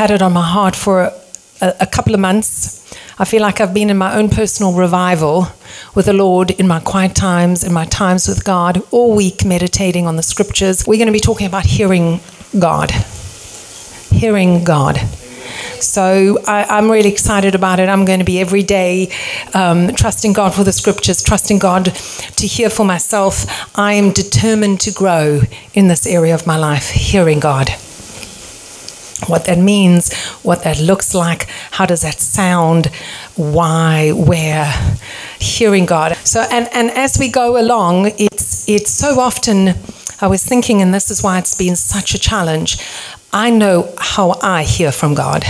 had it on my heart for a, a couple of months. I feel like I've been in my own personal revival with the Lord in my quiet times, in my times with God, all week meditating on the scriptures. We're going to be talking about hearing God. Hearing God. So I, am really excited about it. I'm going to be every day um, trusting God for the scriptures, trusting God to hear for myself. I am determined to grow in this area of my life, hearing God what that means, what that looks like, how does that sound, why, where, hearing God. So, and, and as we go along, it's, it's so often, I was thinking, and this is why it's been such a challenge, I know how I hear from God.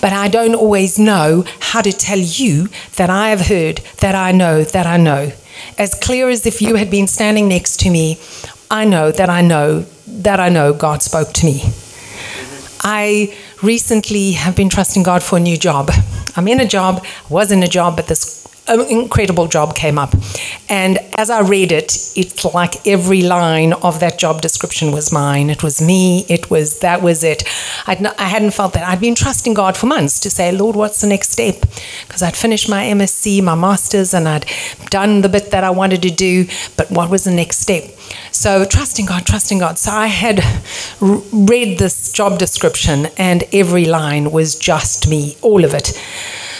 But I don't always know how to tell you that I have heard, that I know, that I know. As clear as if you had been standing next to me, I know that I know that I know God spoke to me. I recently have been trusting God for a new job. I'm in a job, was in a job, but this uh, incredible job came up. And as I read it, it's like every line of that job description was mine. It was me. It was, that was it. I'd not, I hadn't felt that. I'd been trusting God for months to say, Lord, what's the next step? Because I'd finished my MSc, my master's, and I'd done the bit that I wanted to do, but what was the next step? So trusting God, trusting God. So I had read this job description, and every line was just me, all of it.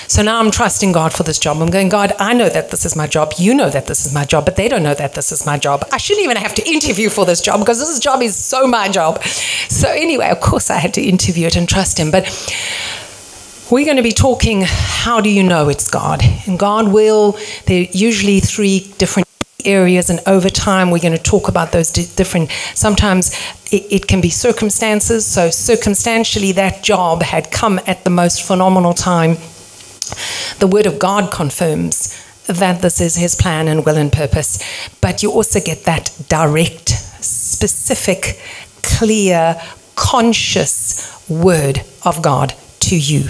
So now I'm trusting God for this job. I'm going, God, I know that this is my job. You know that this is my job, but they don't know that this is my job. I shouldn't even have to interview for this job because this job is so my job. So anyway, of course, I had to interview it and trust Him. But we're going to be talking how do you know it's God? And God will, there are usually three different areas and over time we're going to talk about those different sometimes it, it, can be circumstances. So circumstantially that job had come at the most phenomenal time. The Word of God confirms that this is His plan and will and purpose, but you also get that direct, specific, clear, conscious Word of God to you.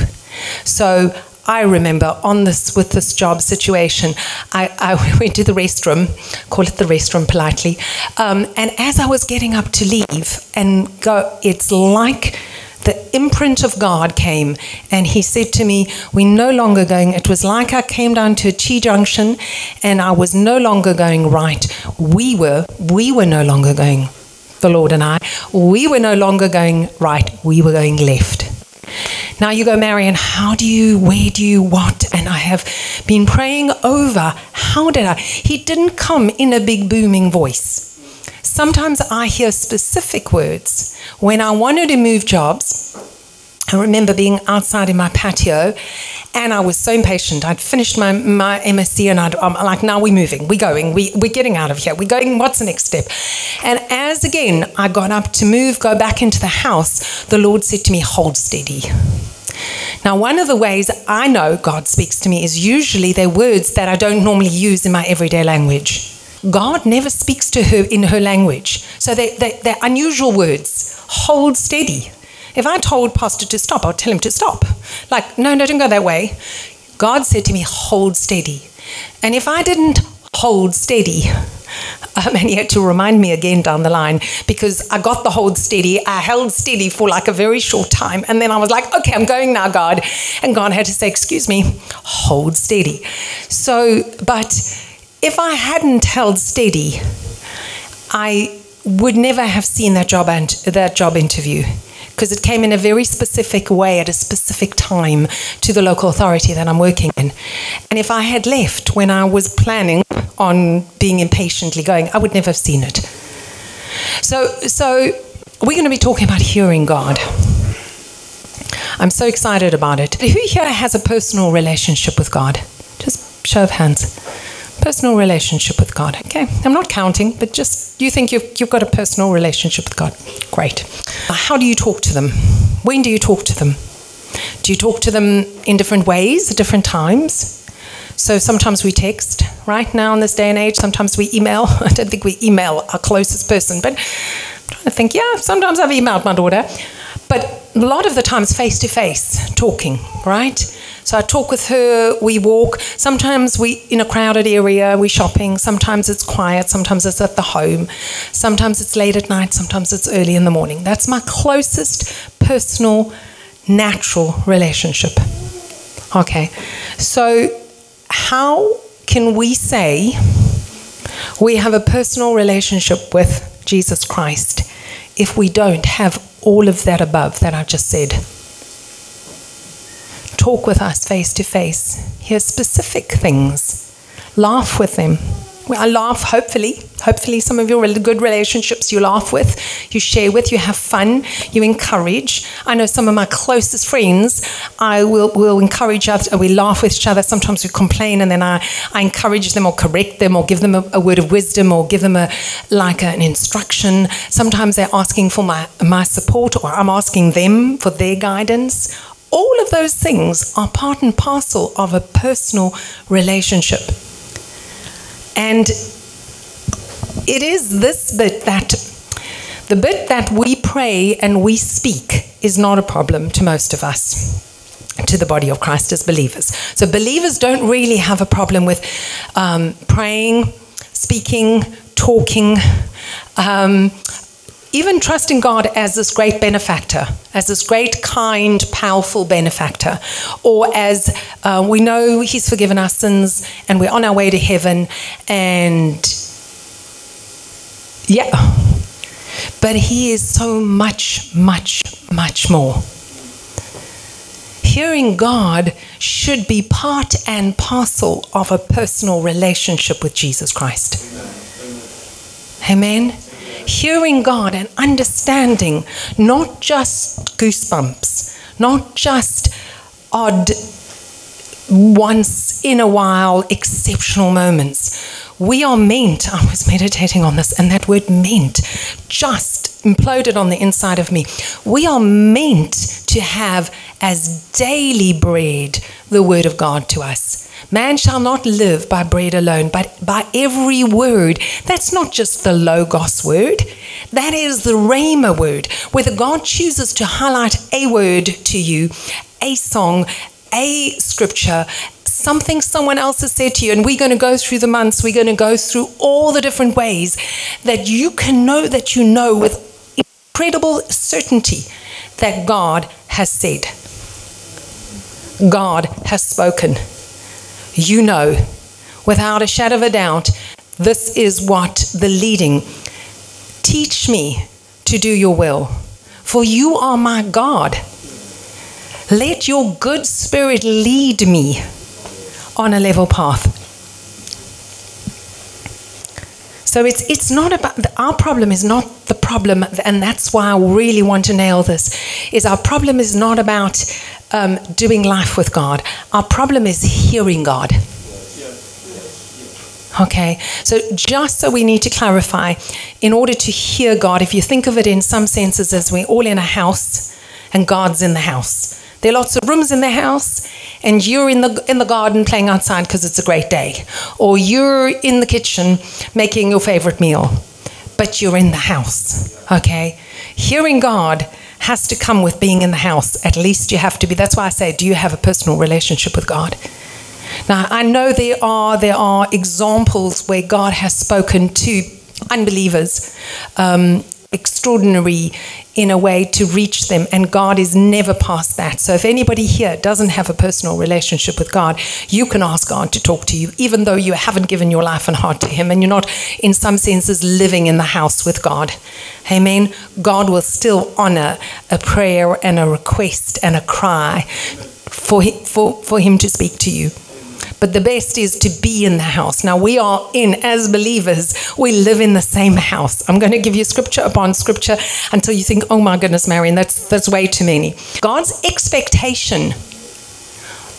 So I remember on this with this job situation, I, I went to the restroom, call it the restroom politely, um, and as I was getting up to leave and go, it's like the imprint of God came and he said to me, We're no longer going. It was like I came down to a T junction and I was no longer going right. We were, we were no longer going, the Lord and I, we were no longer going right. We were going left. Now you go, Marion, how do you, where do you, what? And I have been praying over, how did I? He didn't come in a big booming voice. Sometimes I hear specific words. When I wanted to move jobs, I remember being outside in my patio and I was so impatient. I'd finished my, my MSc and I'd, I'm like, now we're moving, we're going, we, we're getting out of here, we're going, what's the next step? And as again I got up to move, go back into the house, the Lord said to me, hold steady. Now, one of the ways I know God speaks to me is usually they're words that I don't normally use in my everyday language. God never speaks to her in her language. So they, they, they're unusual words. Hold steady. If I told Pastor to stop, I would tell him to stop. Like, no, no, don't go that way. God said to me, hold steady. And if I didn't hold steady, um, and he had to remind me again down the line because I got the hold steady. I held steady for like a very short time. And then I was like, okay, I'm going now, God. And God had to say, excuse me, hold steady. So, but if I hadn't held steady, I would never have seen that job and that job interview because it came in a very specific way at a specific time to the local authority that I'm working in. And if I had left when I was planning on being impatiently going, I would never have seen it. So, so we're going to be talking about hearing God. I'm so excited about it. Who here has a personal relationship with God? Just show of hands personal relationship with God. Okay, I'm not counting, but just you think you've, you've got a personal relationship with God. Great. How do you talk to them? When do you talk to them? Do you talk to them in different ways at different times? So sometimes we text, right now in this day and age, sometimes we email. I don't think we email our closest person, but I'm trying to think, yeah, sometimes I've emailed my daughter. But a lot of the times face to face talking, right? So I talk with her, we walk. Sometimes we in a crowded area, we're shopping. Sometimes it's quiet, sometimes it's at the home. Sometimes it's late at night, sometimes it's early in the morning. That's my closest personal natural relationship. Okay. So how can we say we have a personal relationship with Jesus Christ if we don't have all of that above that I just said? Talk with us face to face, hear specific things, laugh with them. I laugh, hopefully. Hopefully, some of your good relationships you laugh with, you share with, you have fun, you encourage. I know some of my closest friends, I will, will encourage us, we laugh with each other. Sometimes we complain, and then I, I encourage them or correct them or give them a, a word of wisdom or give them a like an instruction. Sometimes they're asking for my, my support, or I'm asking them for their guidance. All of those things are part and parcel of a personal relationship. And it is this bit that the bit that we pray and we speak is not a problem to most of us, to the body of Christ as believers. So believers don't really have a problem with um, praying, speaking, talking. Um, even trusting God as this great benefactor, as this great, kind, powerful benefactor, or as uh, we know He's forgiven our sins and we're on our way to heaven, and yeah, but He is so much, much, much more. Hearing God should be part and parcel of a personal relationship with Jesus Christ. Amen hearing God and understanding not just goosebumps, not just odd, once in a while, exceptional moments. We are meant, I was meditating on this, and that word meant just imploded on the inside of me. We are meant to have as daily bread the word of God to us. Man shall not live by bread alone, but by every word. That's not just the Logos word, that is the Rhema word. Whether God chooses to highlight a word to you, a song, a scripture, something someone else has said to you, and we're going to go through the months, we're going to go through all the different ways that you can know that you know with incredible certainty that God has said. God has spoken you know without a shadow of a doubt this is what the leading. Teach me to do your will, for you are my God. Let your good spirit lead me on a level path. So it's it's not about our problem is not the problem, and that's why I really want to nail this. Is our problem is not about um, doing life with God. Our problem is hearing God. Okay, so just so we need to clarify, in order to hear God, if you think of it in some senses as we're all in a house and God's in the house. There are lots of rooms in the house, and you're in the in the garden playing outside because it's a great day, or you're in the kitchen making your favorite meal, but you're in the house. Okay, hearing God has to come with being in the house. At least you have to be. That's why I say, do you have a personal relationship with God? Now I know there are there are examples where God has spoken to unbelievers. Um, extraordinary in a way to reach them, and God is never past that. So, if anybody here doesn't have a personal relationship with God, you can ask God to talk to you, even though you haven't given your life and heart to Him, and you're not, in some senses, living in the house with God. Amen. God will still honor a prayer and a request and a cry for, for, for Him to speak to you. But the best is to be in the house. Now, we are in, as believers, we live in the same house. I'm going to give you scripture upon scripture until you think, oh my goodness, Marion, that's, that's way too many. God's expectation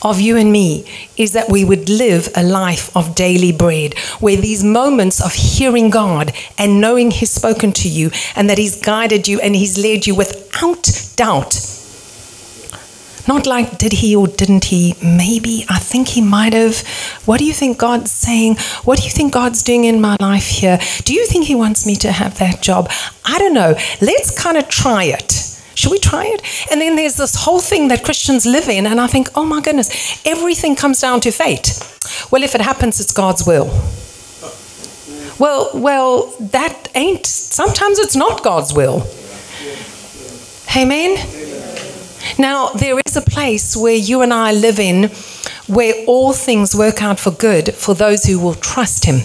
of you and me is that we would live a life of daily bread, where these moments of hearing God and knowing He's spoken to you and that He's guided you and He's led you without doubt not like, did he or didn't he? Maybe. I think he might have. What do you think God's saying? What do you think God's doing in my life here? Do you think he wants me to have that job? I don't know. Let's kind of try it. Should we try it? And then there's this whole thing that Christians live in, and I think, oh my goodness, everything comes down to fate. Well, if it happens, it's God's will. Well, well, that ain't. Sometimes it's not God's will. Amen. Now, there is a place where you and I live in where all things work out for good for those who will trust Him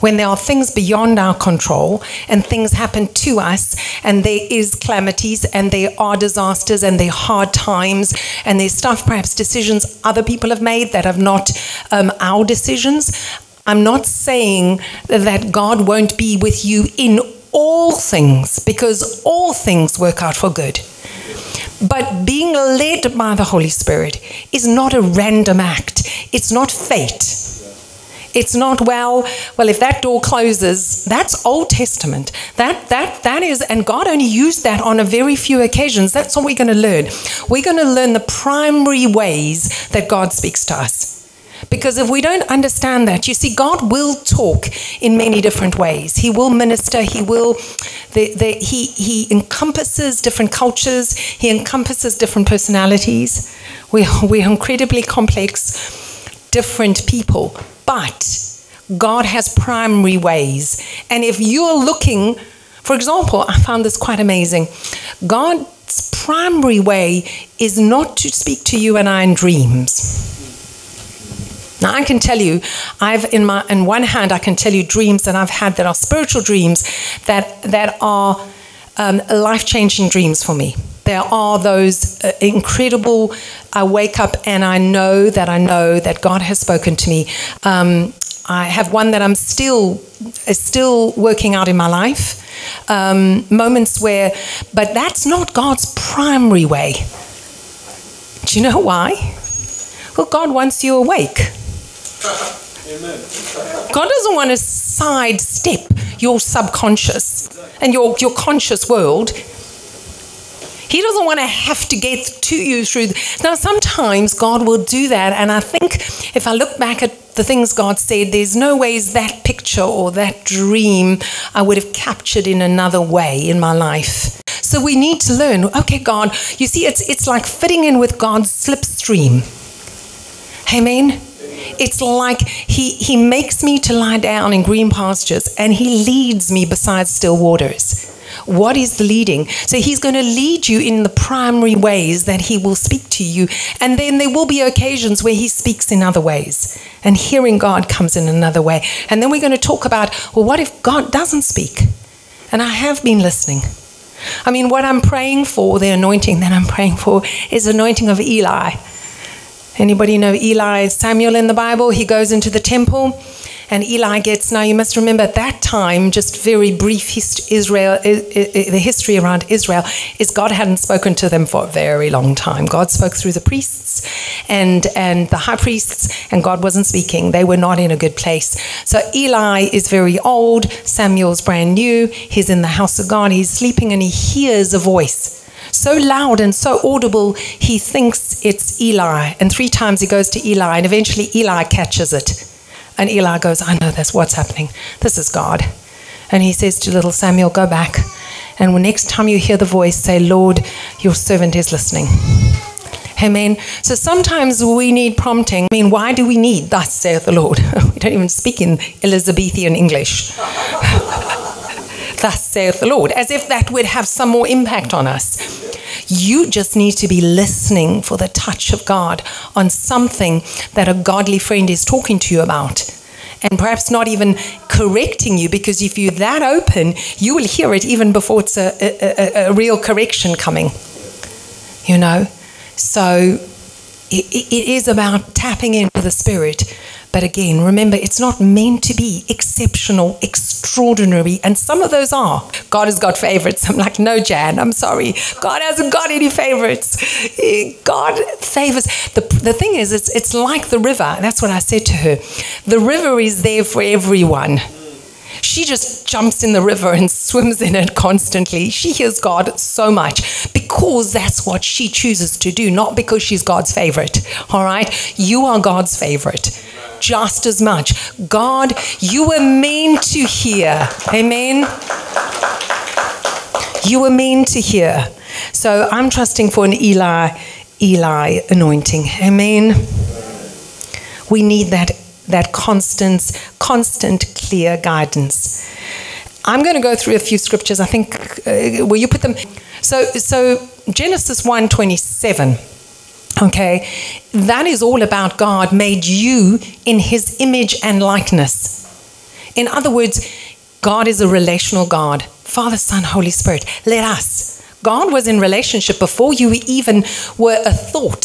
when there are things beyond our control and things happen to us and there is calamities and there are disasters and there are hard times and there's stuff, perhaps decisions other people have made that have not um, our decisions. I'm not saying that God won't be with you in all things because all things work out for good. But being led by the Holy Spirit is not a random act. It's not fate. It's not well, well, if that door closes, that's Old Testament. That that that is, and God only used that on a very few occasions. That's what we're going to learn. We're going to learn the primary ways that God speaks to us. Because if we don't understand that, you see, God will talk in many different ways. He will minister. He will, the, the, he, he encompasses different cultures. He encompasses different personalities. We, we're incredibly complex, different people. But God has primary ways. And if you're looking, for example, I found this quite amazing. God's primary way is not to speak to you and I in dreams. Now I can tell you, I've in my in one hand I can tell you dreams that I've had that are spiritual dreams that that are um, life changing dreams for me. There are those uh, incredible. I wake up and I know that I know that God has spoken to me. Um, I have one that I'm still still working out in my life. Um, moments where, but that's not God's primary way. Do you know why? Well, God wants you awake. God doesn't want to sidestep your subconscious and your, your conscious world he doesn't want to have to get to you through. Now, sometimes God will do that. And I think if I look back at the things God said, there's no ways that picture or that dream I would have captured in another way in my life. So we need to learn, okay, God, you see, it's, it's like fitting in with God's slipstream. Amen. It's like he, he makes me to lie down in green pastures and he leads me beside still waters. What is the leading? So he's going to lead you in the primary ways that he will speak to you. And then there will be occasions where he speaks in other ways. And hearing God comes in another way. And then we're going to talk about, well, what if God doesn't speak? And I have been listening. I mean, what I'm praying for, the anointing that I'm praying for, is anointing of Eli. Anybody know Eli Samuel in the Bible? He goes into the temple and Eli gets, now you must remember at that time, just very brief hist- Israel, the history around Israel is God hadn't spoken to them for a very long time. God spoke through the priests and, and the high priests, and God wasn't speaking. They were not in a good place. So Eli is very old, Samuel's brand new, he's in the house of God, he's sleeping, and he hears a voice so loud and so audible, he thinks it's Eli. And three times he goes to Eli, and eventually Eli catches it. And Eli goes, I know that's what's happening. This is God. And he says to little Samuel, Go back. And when next time you hear the voice, say, Lord, your servant is listening. Amen. So sometimes we need prompting. I mean, why do we need, thus saith the Lord? we don't even speak in Elizabethan English. thus saith the Lord, as if that would have some more impact on us. You just need to be listening for the touch of God on something that a godly friend is talking to you about. And perhaps not even correcting you, because if you're that open, you will hear it even before it's a, a, a, a real correction coming. You know? So it, it is about tapping into the Spirit but again, remember, it's not meant to be exceptional, extraordinary, and some of those are. God has got favorites. I'm like, no, Jan, I'm sorry. God hasn't got any favorites. God favors. The, the thing is, it's, it's like the river. That's what I said to her. The river is there for everyone. She just jumps in the river and swims in it constantly. She hears God so much because that's what she chooses to do, not because she's God's favorite. All right? You are God's favorite just as much. God, you were meant to hear. Amen. You were meant to hear. So I'm trusting for an Eli, Eli anointing. Amen. We need that that constant, constant, clear guidance. I'm going to go through a few scriptures. I think uh, will you put them? So so Genesis one twenty seven. Okay, that is all about God made you in His image and likeness. In other words, God is a relational God. Father, Son, Holy Spirit. Let us. God was in relationship before you even were a thought.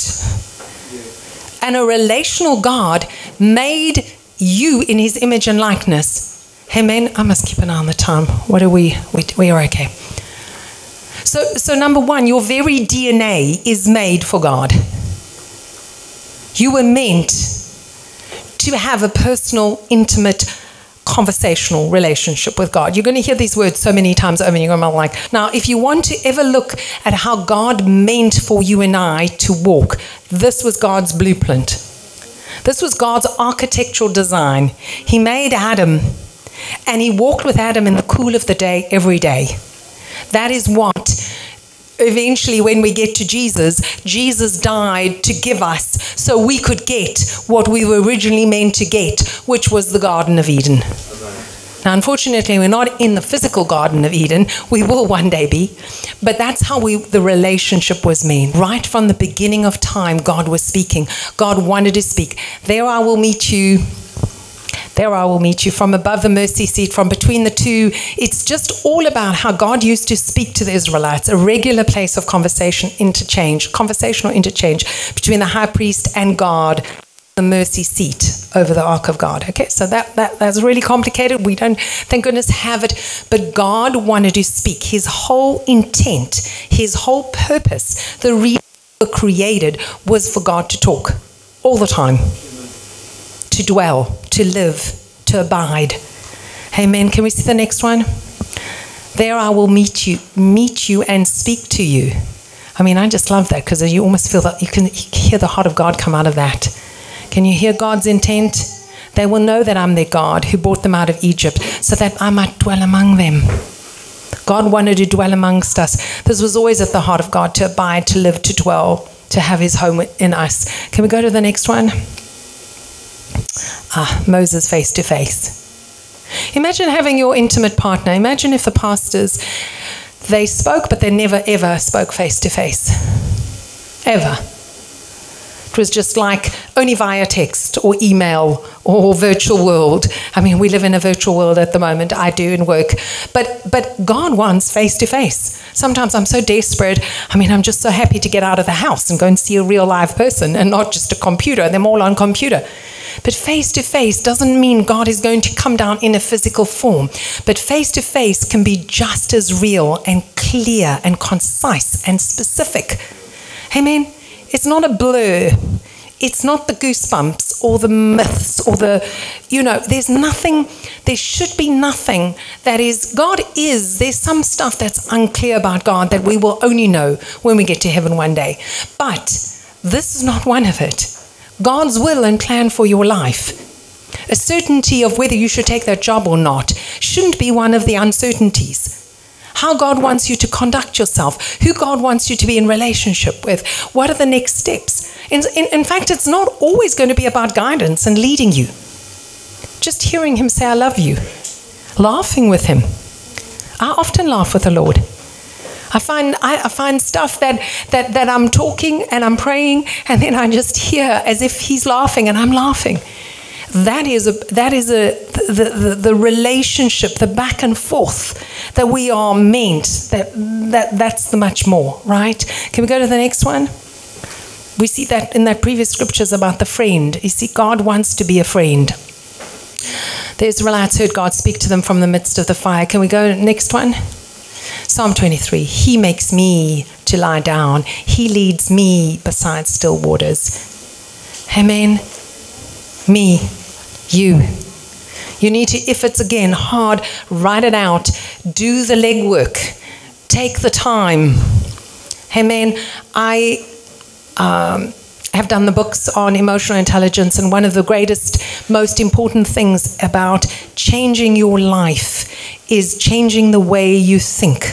And a relational God made you in his image and likeness. Amen. I must keep an eye on the time. What are we? We, we are okay. So, so number one, your very DNA is made for God. You were meant to have a personal, intimate, conversational relationship with God. You're going to hear these words so many times over, and be like, now, if you want to ever look at how God meant for you and I to walk, this was God's blueprint. This was God's architectural design. He made Adam, and he walked with Adam in the cool of the day every day. That is what eventually, when we get to Jesus, Jesus died to give us so we could get what we were originally meant to get, which was the Garden of Eden. Now, unfortunately, we're not in the physical Garden of Eden. We will one day be. But that's how we, the relationship was made. Right from the beginning of time, God was speaking. God wanted to speak. There I will meet you there I will meet you from above the mercy seat, from between the two. It's just all about how God used to speak to the Israelites, a regular place of conversation, interchange, conversational interchange between the high priest and God the mercy seat over the ark of God. Okay, so that, that that's really complicated. We don't, thank goodness, have it. But God wanted to speak. His whole intent, his whole purpose, the reason we were created was for God to talk all the time to dwell, to live, to abide. Amen. Can we see the next one? There I will meet you, meet you and speak to you. I mean, I just love that because you almost feel that you can hear the heart of God come out of that. Can you hear God's intent? They will know that I'm their God who brought them out of Egypt so that I might dwell among them. God wanted to dwell amongst us. This was always at the heart of God to abide, to live, to dwell, to have his home in us. Can we go to the next one? Ah, Moses face to face. Imagine having your intimate partner. Imagine if the pastors, they spoke, but they never ever spoke face to face. Ever. It was just like only via text or email or virtual world. I mean, we live in a virtual world at the moment. I do in work. But but God wants face to face. Sometimes I'm so desperate. I mean, I'm just so happy to get out of the house and go and see a real live person and not just a computer. They're all on computer. But face to face doesn't mean God is going to come down in a physical form. But face to face can be just as real and clear and concise and specific. Amen. It's not a blur. It's not the goosebumps or the myths or the, you know, there's nothing, there should be nothing that is, God is, there's some stuff that's unclear about God that we will only know when we get to heaven one day. But this is not one of it. God's will and plan for your life. A certainty of whether you should take that job or not shouldn't be one of the uncertainties. How God wants you to conduct yourself, who God wants you to be in relationship with, what are the next steps. In, in, in fact, it's not always going to be about guidance and leading you. Just hearing Him say, I love you, laughing with Him. I often laugh with the Lord. I find I, I, find stuff that, that that I'm talking and I'm praying, and then I just hear as if he's laughing and I'm laughing. That is a that is a the, the, the relationship, the back and forth that we are meant. That that that's the much more, right? Can we go to the next one? We see that in that previous scriptures about the friend. You see, God wants to be a friend. The Israelites heard God speak to them from the midst of the fire. Can we go next one? Psalm 23 He makes me to lie down, He leads me beside still waters. Amen. Me, you. You need to, if it's again hard, write it out. Do the legwork. Take the time. Amen. I um, have done the books on emotional intelligence, and one of the greatest, most important things about changing your life is changing the way you think.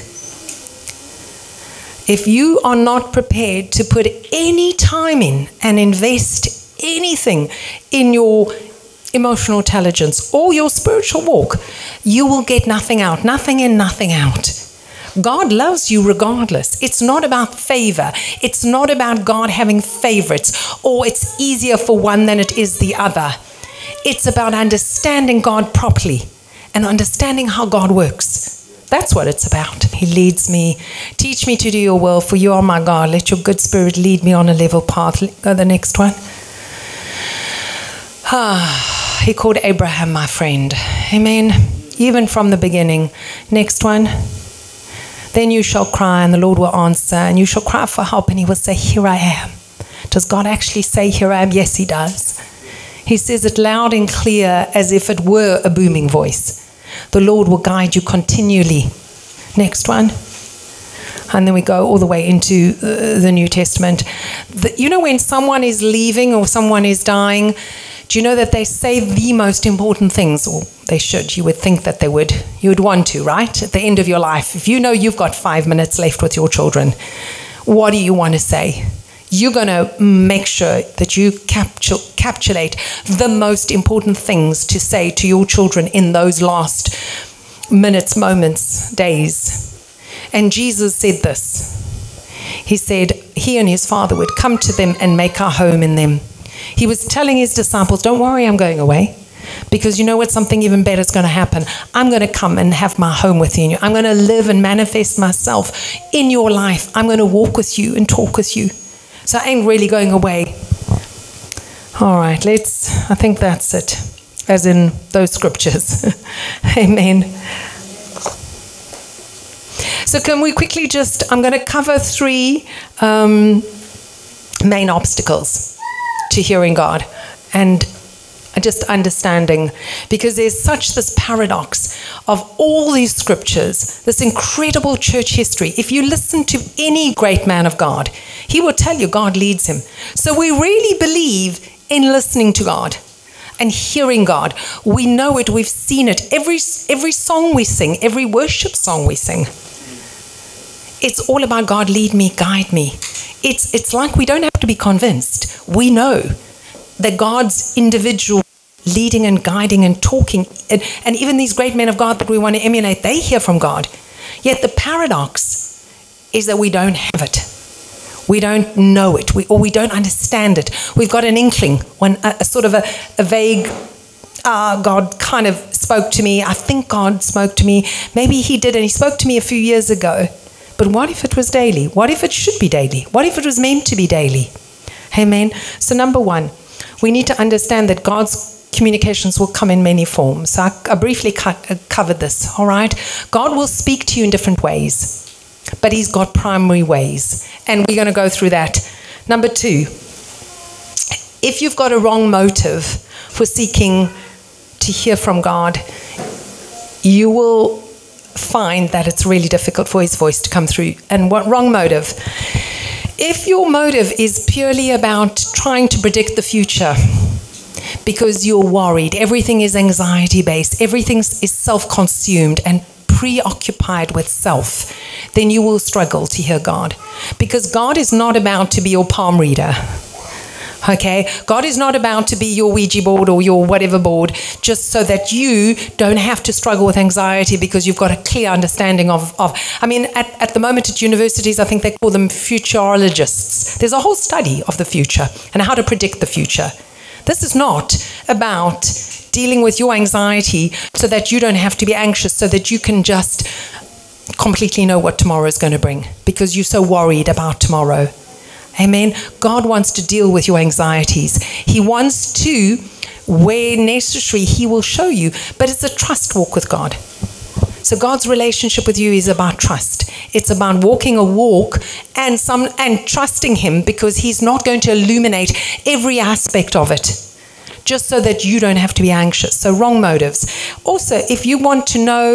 if you are not prepared to put any time in and invest anything in your emotional intelligence or your spiritual walk, you will get nothing out, nothing in, nothing out. God loves you regardless. It's not about favor. It's not about God having favorites or it's easier for one than it is the other. It's about understanding God properly and understanding how God works. That's what it's about. He leads me. Teach me to do your will, for you are my God. Let your good spirit lead me on a level path. Go the next one. Ah, he called Abraham my friend. Amen. Even from the beginning. Next one. Then you shall cry, and the Lord will answer, and you shall cry for help, and he will say, Here I am. Does God actually say, Here I am? Yes, he does. He says it loud and clear as if it were a booming voice. The Lord will guide you continually. Next one. And then we go all the way into uh, the New Testament. The, you know, when someone is leaving or someone is dying, do you know that they say the most important things, or they should? You would think that they would. You would want to, right? At the end of your life, if you know you've got five minutes left with your children, what do you want to say? You're going to make sure that you captu- capsulate the most important things to say to your children in those last minutes, moments, days. And Jesus said this He said, He and his Father would come to them and make our home in them. He was telling his disciples, Don't worry, I'm going away. Because you know what? Something even better is going to happen. I'm going to come and have my home within you. I'm going to live and manifest myself in your life. I'm going to walk with you and talk with you. So I ain't really going away. All right, let's, I think that's it, as in those scriptures. Amen. So, can we quickly just, I'm going to cover three um, main obstacles to hearing God and just understanding because there's such this paradox of all these scriptures, this incredible church history. If you listen to any great man of God, he will tell you God leads him. So we really believe in listening to God and hearing God. We know it, we've seen it. Every every song we sing, every worship song we sing. It's all about God lead me, guide me. It's it's like we don't have to be convinced. We know that God's individual leading and guiding and talking, and, and even these great men of God that we want to emulate, they hear from God. Yet the paradox is that we don't have it. We don't know it, we, or we don't understand it. We've got an inkling, when a, a sort of a, a vague, uh, God kind of spoke to me. I think God spoke to me. Maybe He did, and He spoke to me a few years ago. But what if it was daily? What if it should be daily? What if it was meant to be daily? Amen. So, number one, we need to understand that God's communications will come in many forms. So I, I briefly cut, uh, covered this, all right? God will speak to you in different ways, but He's got primary ways. And we're going to go through that. Number two, if you've got a wrong motive for seeking to hear from God, you will find that it's really difficult for His voice to come through. And what wrong motive? If your motive is purely about trying to predict the future, because you're worried, everything is anxiety based, everything is self consumed and preoccupied with self, then you will struggle to hear God. Because God is not about to be your palm reader. Okay? God is not about to be your Ouija board or your whatever board just so that you don't have to struggle with anxiety because you've got a clear understanding of. of I mean, at, at the moment at universities, I think they call them futurologists. There's a whole study of the future and how to predict the future. This is not about dealing with your anxiety so that you don't have to be anxious, so that you can just completely know what tomorrow is going to bring because you're so worried about tomorrow. Amen. God wants to deal with your anxieties. He wants to, where necessary, He will show you, but it's a trust walk with God. So God's relationship with you is about trust. It's about walking a walk and some and trusting him because he's not going to illuminate every aspect of it just so that you don't have to be anxious. So, wrong motives. Also, if you want to know,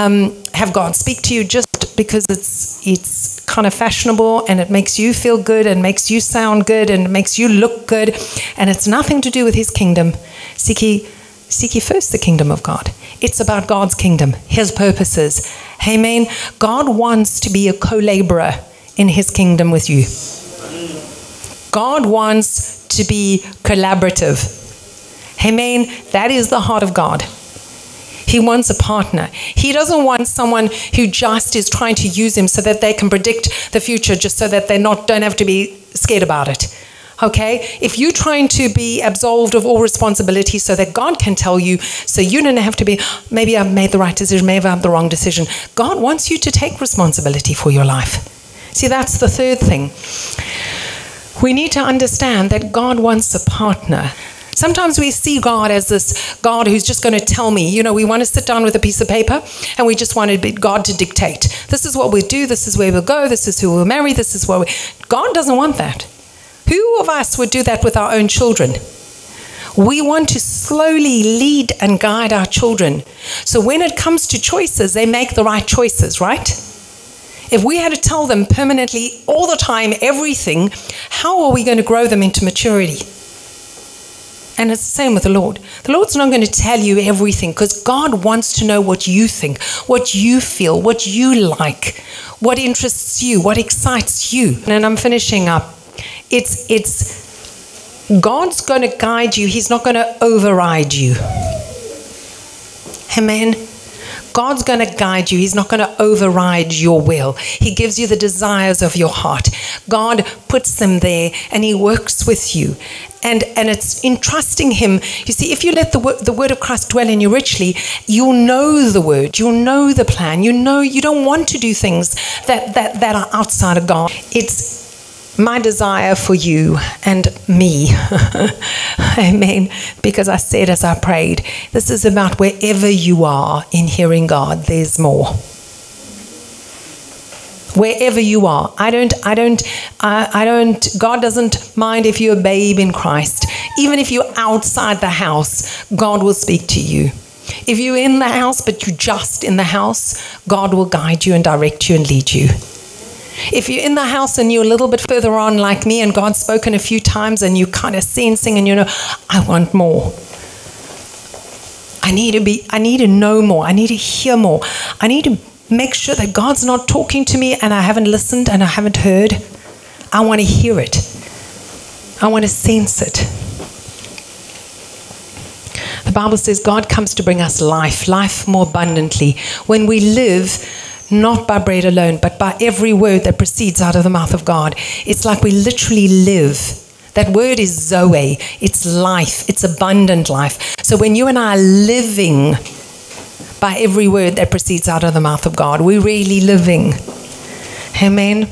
um, have God speak to you just because it's it's kind of fashionable and it makes you feel good and makes you sound good and makes you look good, and it's nothing to do with His kingdom. Seek ye, seek ye first the kingdom of God. It's about God's kingdom, His purposes. Amen. God wants to be a co laborer in his kingdom with you. God wants to be collaborative. Amen. That is the heart of God. He wants a partner. He doesn't want someone who just is trying to use him so that they can predict the future just so that they not don't have to be scared about it. Okay? If you're trying to be absolved of all responsibility so that God can tell you, so you don't have to be, maybe I've made the right decision, maybe I've the wrong decision. God wants you to take responsibility for your life. See, that's the third thing. We need to understand that God wants a partner. Sometimes we see God as this God who's just going to tell me, you know, we want to sit down with a piece of paper and we just want God to dictate. This is what we do, this is where we'll go, this is who we'll marry, this is what we. God doesn't want that. Who of us would do that with our own children? We want to slowly lead and guide our children. So when it comes to choices, they make the right choices, right? If we had to tell them permanently, all the time, everything, how are we going to grow them into maturity? And it's the same with the Lord. The Lord's not going to tell you everything because God wants to know what you think, what you feel, what you like, what interests you, what excites you. And I'm finishing up. It's it's God's going to guide you. He's not going to override you. Amen. God's going to guide you. He's not going to override your will. He gives you the desires of your heart. God puts them there and He works with you. And, and it's in trusting Him. You see, if you let the, the word of Christ dwell in you richly, you'll know the word, you'll know the plan, you know you don't want to do things that, that, that are outside of God. It's my desire for you and me. Amen. Because I said as I prayed, this is about wherever you are in hearing God, there's more. Wherever you are, I don't, I don't, I, I don't. God doesn't mind if you're a babe in Christ. Even if you're outside the house, God will speak to you. If you're in the house, but you're just in the house, God will guide you and direct you and lead you. If you're in the house and you're a little bit further on, like me, and God's spoken a few times, and you're kind of sensing, and you know, I want more. I need to be. I need to know more. I need to hear more. I need to make sure that God's not talking to me, and I haven't listened, and I haven't heard. I want to hear it. I want to sense it. The Bible says God comes to bring us life, life more abundantly. When we live not by bread alone, but by every word that proceeds out of the mouth of God. It's like we literally live. That word is Zoe, it's life, it's abundant life. So when you and I are living by every word that proceeds out of the mouth of God, we're really living. Amen.